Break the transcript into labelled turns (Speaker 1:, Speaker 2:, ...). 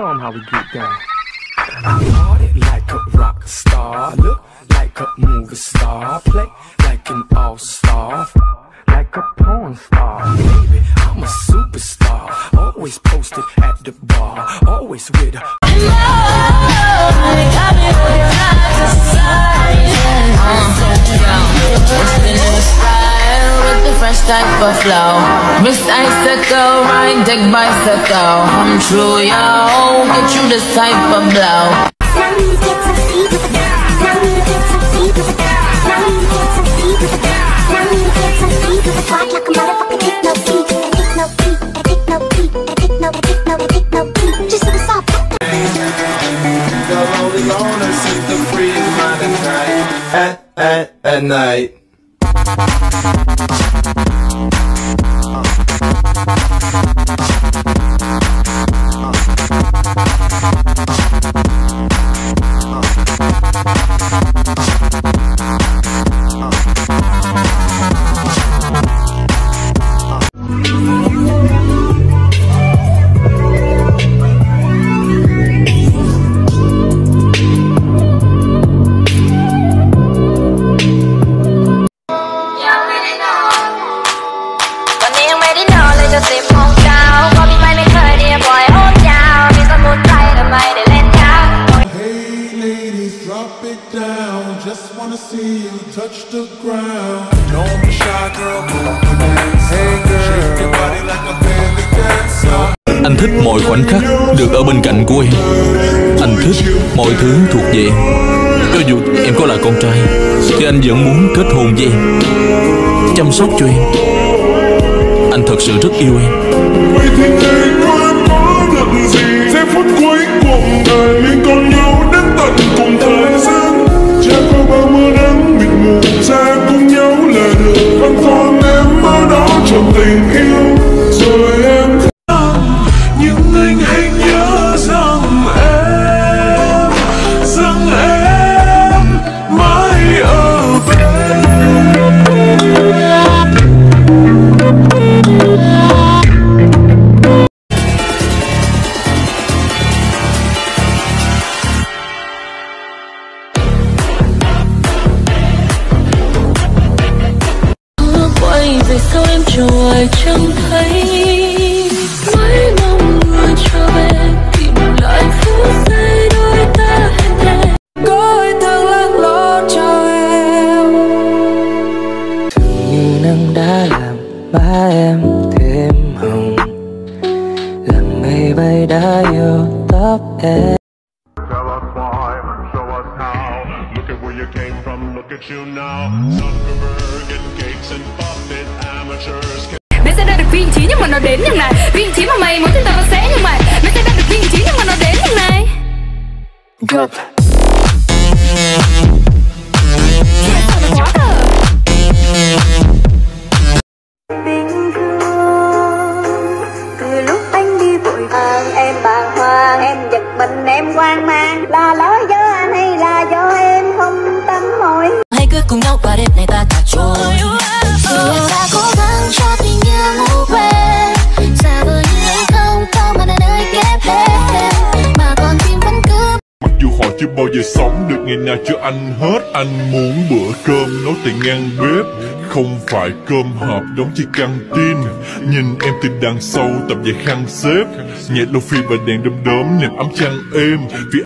Speaker 1: on how we get down. I party like a rock star, look like a movie star, play like an all star, like a porn star. Baby, I'm a superstar, always posted at the bar, always with a.
Speaker 2: Fresh type of flow Miss Icicle, ride deck bicycle I'm true, yo Get you this type of blow.
Speaker 3: At, at, at night.
Speaker 4: You touch the ground. Don't be shy, girl. Your dance. Hey girl, shake your body like a belly dancer.
Speaker 5: Anh thích mọi khoảnh khắc được ở bên cạnh của em Anh thích mọi thứ thuộc về em Cho dù em có là con trai Thì anh vẫn muốn kết hôn với em Chăm sóc cho em Anh thật sự rất yêu em
Speaker 4: Vậy thì ngày em có được gì? Giây phút cuối cuộc đời mình còn
Speaker 2: Về sau em trời chẳng thấy. Mấy mong người cho em Tìm lại phút giây đôi ta hẹn thề Có ai thương lắng lo cho em.
Speaker 1: Như nắng đã làm má em thêm hồng. Làm mây bay đã yêu tóc em.
Speaker 4: At you came from, look at you now. Zuckerberg and cakes and amateurs.
Speaker 6: Mày sẽ đạt được vị trí nhưng mà nó đến như này. Vị trí mà mày muốn chúng ta nó sẽ như mày. Mày sẽ đạt được vị trí nhưng mà nó đến như này.
Speaker 1: Drop.
Speaker 6: Sao nó quá cờ
Speaker 7: bình thường từ lúc anh đi vội vàng em bàng hoàng em giật mình em hoang mang. Là lỗi do anh hay là do em không tâm hồi
Speaker 2: Hãy cứ cùng nhau qua đêm này ta cả trôi
Speaker 4: bao giờ sống được ngày nào cho anh hết. Anh muốn bữa cơm nấu tại ngang bếp. Không phải cơm hộp đóng trên căng tin. Nhìn em từ đằng sau, tập về khăn xếp. Nhạc lo phi và đèn đom đóm nệm ấm chăn êm. Vì